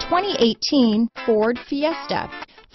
2018 Ford Fiesta.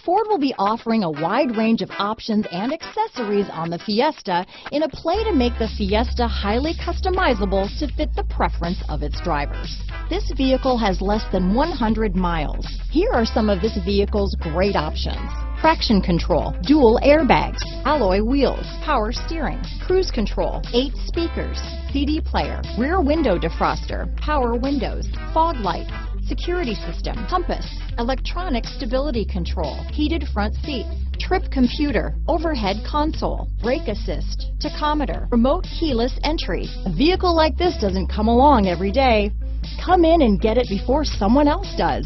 Ford will be offering a wide range of options and accessories on the Fiesta in a play to make the Fiesta highly customizable to fit the preference of its drivers. This vehicle has less than 100 miles. Here are some of this vehicle's great options. Traction control, dual airbags, alloy wheels, power steering, cruise control, eight speakers, CD player, rear window defroster, power windows, fog lights, security system, compass, electronic stability control, heated front seats, trip computer, overhead console, brake assist, tachometer, remote keyless entry. A vehicle like this doesn't come along every day. Come in and get it before someone else does.